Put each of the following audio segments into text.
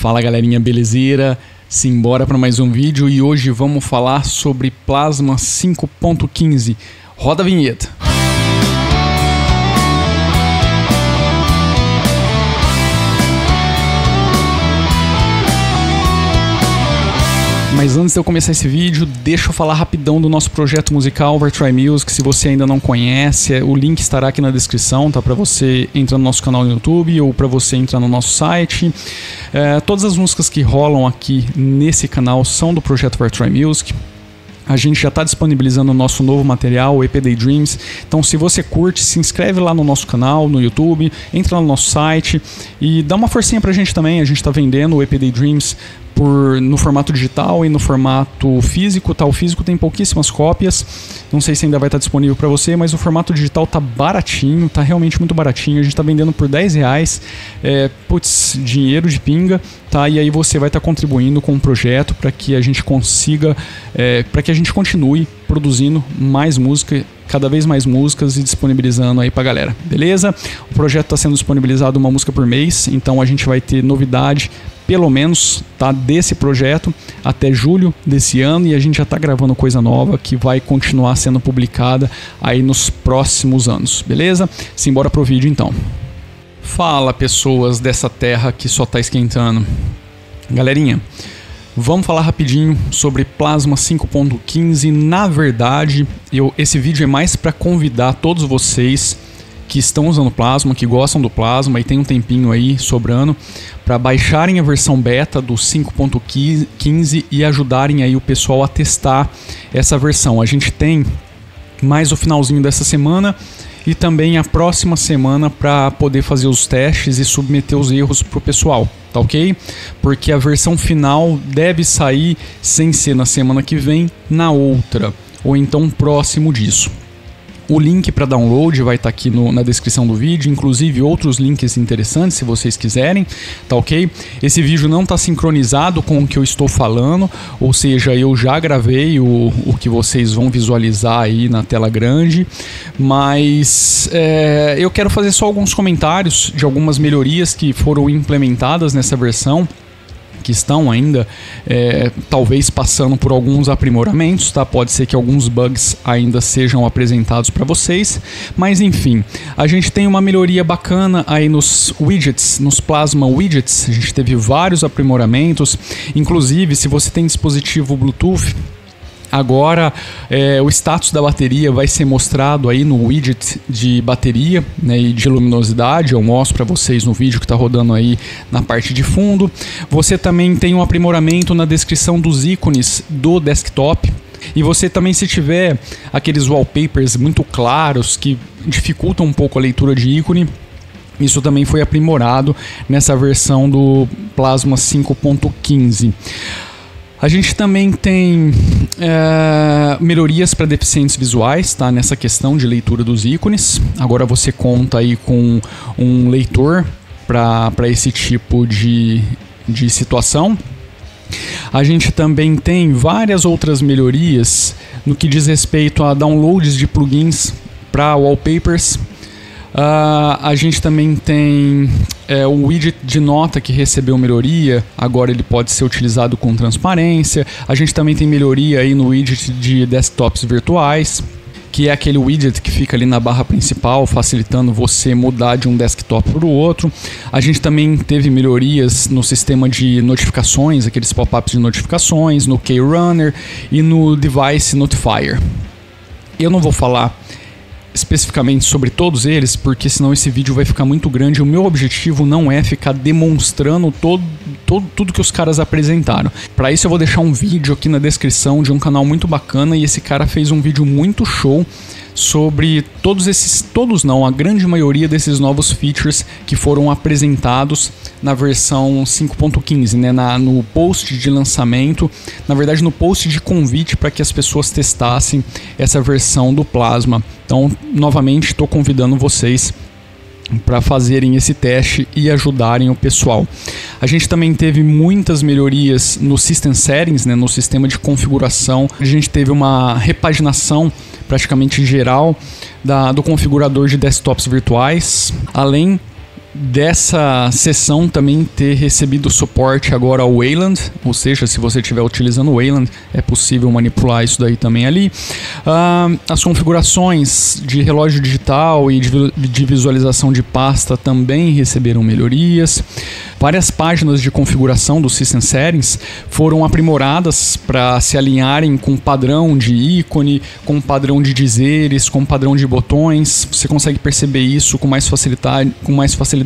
Fala galerinha, belezeira? Simbora para mais um vídeo e hoje vamos falar sobre Plasma 5.15. Roda a vinheta. Mas antes de eu começar esse vídeo, deixa eu falar rapidão do nosso projeto musical Overtry Music. Se você ainda não conhece, o link estará aqui na descrição, tá? Para você entrar no nosso canal no YouTube ou para você entrar no nosso site. É, todas as músicas que rolam aqui nesse canal são do projeto Overtry Music. A gente já está disponibilizando o nosso novo material, o EP Dreams. Então, se você curte, se inscreve lá no nosso canal, no YouTube, entra no nosso site e dá uma forcinha pra gente também. A gente está vendendo o EP Dreams por, no formato digital e no formato físico. Tá? O físico tem pouquíssimas cópias, não sei se ainda vai estar disponível para você, mas o formato digital tá baratinho, tá realmente muito baratinho. A gente está vendendo por 10 reais, é, putz, dinheiro de pinga, tá? E aí você vai estar tá contribuindo com o um projeto para que a gente consiga, é, para que a gente continue produzindo mais música cada vez mais músicas e disponibilizando aí pra galera, beleza? O projeto está sendo disponibilizado uma música por mês, então a gente vai ter novidade pelo menos tá desse projeto até julho desse ano e a gente já está gravando coisa nova que vai continuar sendo publicada aí nos próximos anos, beleza? Simbora pro vídeo então. Fala pessoas dessa terra que só tá esquentando. Galerinha, Vamos falar rapidinho sobre Plasma 5.15. Na verdade, eu, esse vídeo é mais para convidar todos vocês que estão usando Plasma, que gostam do Plasma e tem um tempinho aí sobrando para baixarem a versão beta do 5.15 e ajudarem aí o pessoal a testar essa versão. A gente tem mais o finalzinho dessa semana e também a próxima semana para poder fazer os testes e submeter os erros para o pessoal, tá ok? Porque a versão final deve sair sem ser na semana que vem, na outra, ou então próximo disso. O link para download vai estar tá aqui no, na descrição do vídeo, inclusive outros links interessantes se vocês quiserem, tá ok? Esse vídeo não está sincronizado com o que eu estou falando, ou seja, eu já gravei o, o que vocês vão visualizar aí na tela grande, mas é, eu quero fazer só alguns comentários de algumas melhorias que foram implementadas nessa versão que estão ainda é, talvez passando por alguns aprimoramentos, tá? Pode ser que alguns bugs ainda sejam apresentados para vocês, mas enfim, a gente tem uma melhoria bacana aí nos widgets, nos Plasma Widgets. A gente teve vários aprimoramentos, inclusive se você tem dispositivo Bluetooth Agora, é, o status da bateria vai ser mostrado aí no widget de bateria né, e de luminosidade. Eu mostro para vocês no vídeo que está rodando aí na parte de fundo. Você também tem um aprimoramento na descrição dos ícones do desktop. E você também, se tiver aqueles wallpapers muito claros que dificultam um pouco a leitura de ícone, isso também foi aprimorado nessa versão do Plasma 5.15. A gente também tem é, melhorias para deficientes visuais, tá? Nessa questão de leitura dos ícones. Agora você conta aí com um leitor para esse tipo de, de situação. A gente também tem várias outras melhorias no que diz respeito a downloads de plugins para wallpapers Uh, a gente também tem é, o widget de nota que recebeu melhoria, agora ele pode ser utilizado com transparência. A gente também tem melhoria aí no widget de desktops virtuais, que é aquele widget que fica ali na barra principal, facilitando você mudar de um desktop para o outro. A gente também teve melhorias no sistema de notificações, aqueles pop-ups de notificações, no Keyrunner e no Device Notifier. Eu não vou falar especificamente sobre todos eles, porque senão esse vídeo vai ficar muito grande. O meu objetivo não é ficar demonstrando todo, todo tudo que os caras apresentaram. Para isso eu vou deixar um vídeo aqui na descrição de um canal muito bacana e esse cara fez um vídeo muito show sobre todos esses, todos não, a grande maioria desses novos features que foram apresentados na versão 5.15, né, na, no post de lançamento, na verdade no post de convite para que as pessoas testassem essa versão do Plasma. Então, novamente, estou convidando vocês para fazerem esse teste e ajudarem o pessoal. A gente também teve muitas melhorias no System Settings, né, no sistema de configuração. A gente teve uma repaginação praticamente geral da, do configurador de desktops virtuais, além dessa sessão também ter recebido suporte agora ao Wayland, ou seja, se você estiver utilizando o Wayland, é possível manipular isso daí também ali. Uh, as configurações de relógio digital e de visualização de pasta também receberam melhorias. Várias páginas de configuração do System Settings foram aprimoradas para se alinharem com padrão de ícone, com padrão de dizeres, com padrão de botões. Você consegue perceber isso com mais facilidade, com mais facilidade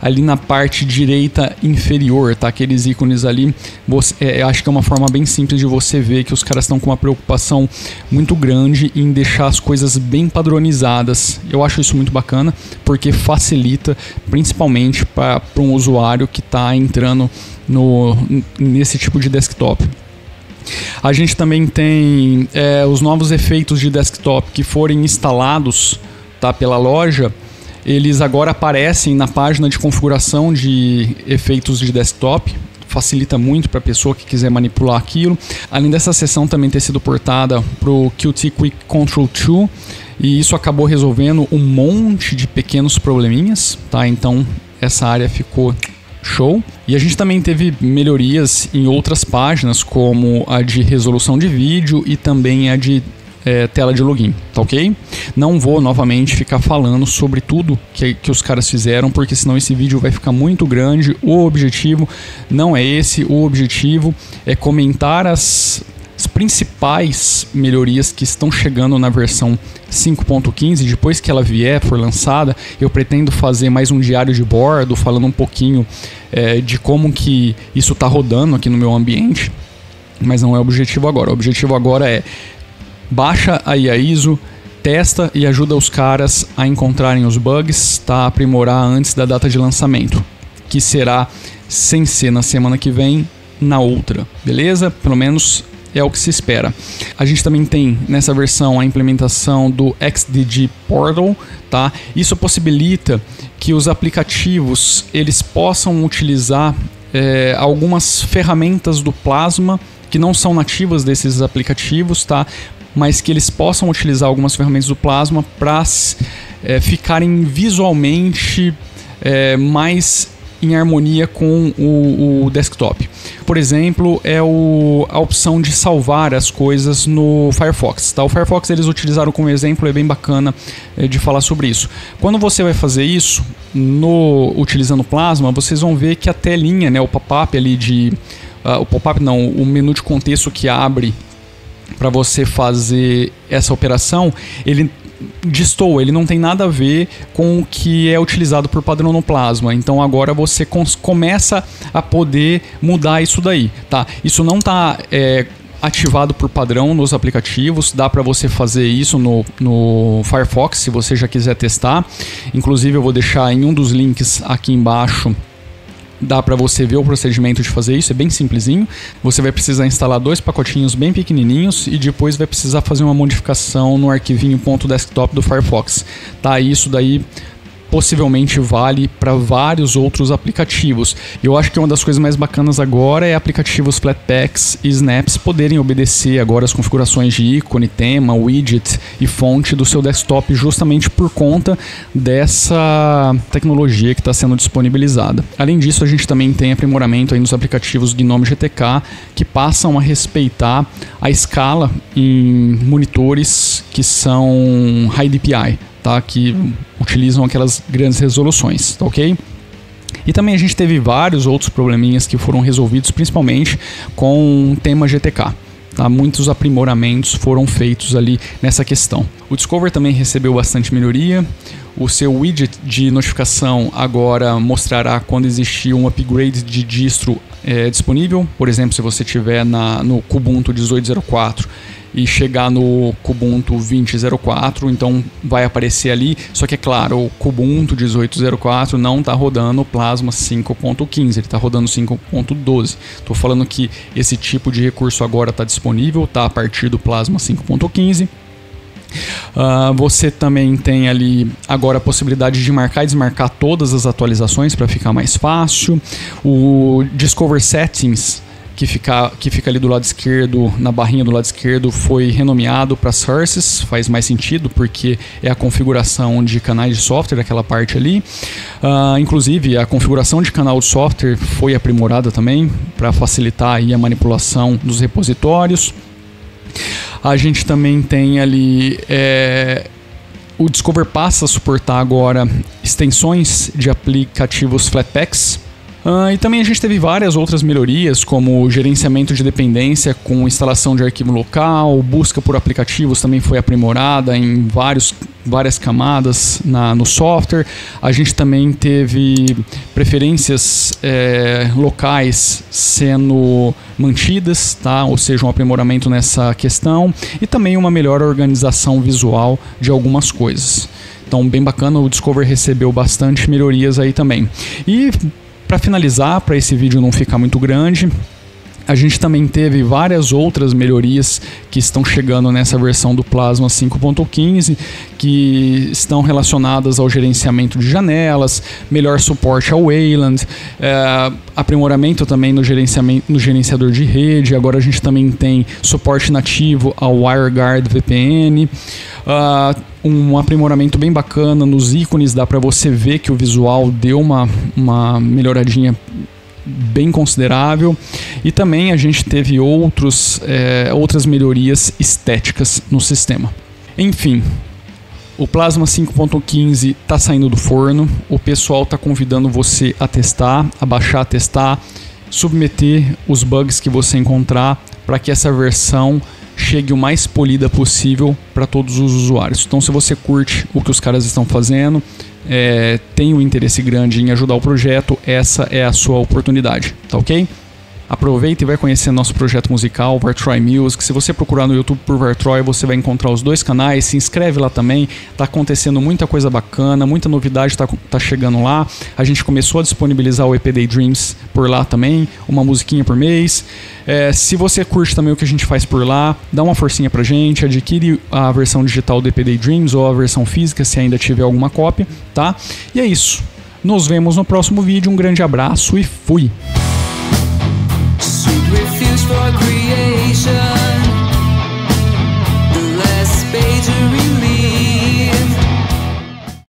ali na parte direita inferior, tá? Aqueles ícones ali, você, é, acho que é uma forma bem simples de você ver que os caras estão com uma preocupação muito grande em deixar as coisas bem padronizadas. Eu acho isso muito bacana porque facilita, principalmente para um usuário usuário que está entrando no, nesse tipo de desktop. A gente também tem é, os novos efeitos de desktop que forem instalados tá, pela loja. Eles agora aparecem na página de configuração de efeitos de desktop. Facilita muito para a pessoa que quiser manipular aquilo. Além dessa seção também ter sido portada para o Qt Quick Control 2 e isso acabou resolvendo um monte de pequenos probleminhas, tá? Então essa área ficou Show. E a gente também teve melhorias em outras páginas, como a de resolução de vídeo e também a de é, tela de login, tá ok? Não vou novamente ficar falando sobre tudo que, que os caras fizeram, porque senão esse vídeo vai ficar muito grande. O objetivo não é esse, o objetivo é comentar as as principais melhorias que estão chegando na versão 5.15, depois que ela vier, for lançada, eu pretendo fazer mais um diário de bordo, falando um pouquinho é, de como que isso está rodando aqui no meu ambiente, mas não é o objetivo agora. O objetivo agora é baixa a ISO, testa e ajuda os caras a encontrarem os bugs, tá? aprimorar antes da data de lançamento, que será sem ser na semana que vem, na outra, beleza? Pelo menos é o que se espera. A gente também tem nessa versão a implementação do XDG Portal, tá? Isso possibilita que os aplicativos eles possam utilizar é, algumas ferramentas do Plasma que não são nativas desses aplicativos, tá? Mas que eles possam utilizar algumas ferramentas do Plasma para é, ficarem visualmente é, mais em harmonia com o, o desktop. Por exemplo, é o, a opção de salvar as coisas no Firefox. Tá? O Firefox eles utilizaram como exemplo, é bem bacana é, de falar sobre isso. Quando você vai fazer isso, no utilizando Plasma, vocês vão ver que a telinha, né, o pop-up ali de. Uh, o pop-up não, o menu de contexto que abre para você fazer essa operação, ele destoa, ele não tem nada a ver com o que é utilizado por padrão no plasma. Então agora você começa a poder mudar isso daí, tá? Isso não está é, ativado por padrão nos aplicativos, dá para você fazer isso no, no Firefox se você já quiser testar. Inclusive eu vou deixar em um dos links aqui embaixo dá para você ver o procedimento de fazer isso, é bem simplesinho. Você vai precisar instalar dois pacotinhos bem pequenininhos e depois vai precisar fazer uma modificação no arquivinho .desktop do Firefox. Tá, isso daí possivelmente vale para vários outros aplicativos. Eu acho que uma das coisas mais bacanas agora é aplicativos Flatpaks e Snaps poderem obedecer agora as configurações de ícone, tema, widget e fonte do seu desktop justamente por conta dessa tecnologia que está sendo disponibilizada. Além disso, a gente também tem aprimoramento aí nos aplicativos Gnome GTK que passam a respeitar a escala em monitores que são High DPI tá? que utilizam aquelas grandes resoluções, tá ok? E também a gente teve vários outros probleminhas que foram resolvidos, principalmente com o tema GTK. Tá? Muitos aprimoramentos foram feitos ali nessa questão. O Discover também recebeu bastante melhoria. O seu widget de notificação agora mostrará quando existir um upgrade de distro é, disponível. Por exemplo, se você tiver no Kubuntu 1804 e chegar no Kubuntu 20.04, então vai aparecer ali. Só que é claro, o Kubuntu 18.04 não está rodando Plasma 5.15, ele está rodando 5.12. Estou falando que esse tipo de recurso agora está disponível, está a partir do Plasma 5.15. Uh, você também tem ali agora a possibilidade de marcar e desmarcar todas as atualizações para ficar mais fácil. O Discover Settings que fica, que fica ali do lado esquerdo, na barrinha do lado esquerdo, foi renomeado para Sources, faz mais sentido porque é a configuração de canais de software, aquela parte ali. Uh, inclusive, a configuração de canal de software foi aprimorada também para facilitar aí a manipulação dos repositórios. A gente também tem ali é, o Discover passa a suportar agora extensões de aplicativos Flatpaks Uh, e também a gente teve várias outras melhorias, como gerenciamento de dependência com instalação de arquivo local, busca por aplicativos também foi aprimorada em vários, várias camadas na, no software. A gente também teve preferências é, locais sendo mantidas, tá? ou seja, um aprimoramento nessa questão, e também uma melhor organização visual de algumas coisas. Então, bem bacana, o Discover recebeu bastante melhorias aí também. E para finalizar, para esse vídeo não ficar muito grande, a gente também teve várias outras melhorias que estão chegando nessa versão do Plasma 5.15, que estão relacionadas ao gerenciamento de janelas, melhor suporte ao Wayland, é, aprimoramento também no, gerenciamento, no gerenciador de rede. Agora a gente também tem suporte nativo ao WireGuard VPN. Uh, ah, um aprimoramento bem bacana nos ícones, dá para você ver que o visual deu uma, uma melhoradinha bem considerável e também a gente teve outros, é, outras melhorias estéticas no sistema. Enfim, o Plasma 5.15 está saindo do forno, o pessoal está convidando você a testar, a baixar, a testar, submeter os bugs que você encontrar para que essa versão chegue o mais polida possível para todos os usuários. Então, se você curte o que os caras estão fazendo, é, tem um interesse grande em ajudar o projeto, essa é a sua oportunidade, tá ok? Aproveita e vai conhecer nosso projeto musical, Vartroy Music. Se você procurar no YouTube por Vartroy, você vai encontrar os dois canais. Se inscreve lá também. Tá acontecendo muita coisa bacana, muita novidade tá, tá chegando lá. A gente começou a disponibilizar o EP Day Dreams por lá também, uma musiquinha por mês. É, se você curte também o que a gente faz por lá, dá uma forcinha pra gente, adquire a versão digital do EP Day Dreams ou a versão física, se ainda tiver alguma cópia, tá? E é isso. Nos vemos no próximo vídeo. Um grande abraço e fui! for green.